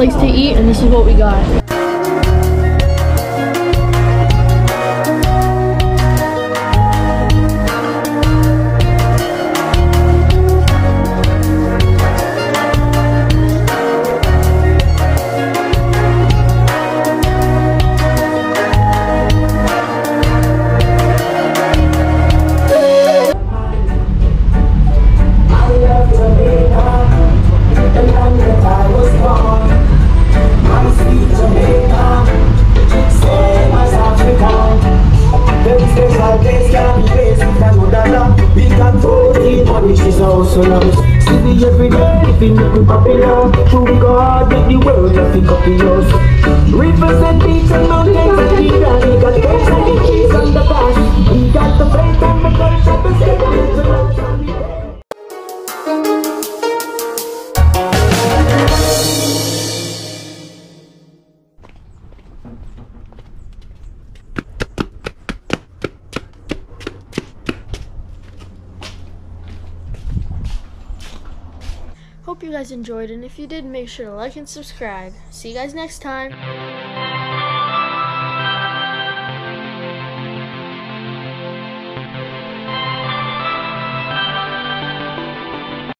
place to eat, and this is what we got. So nice. See me every day, if you look popular True we go make the world just pick up the Represent Hope you guys enjoyed, and if you did, make sure to like and subscribe. See you guys next time.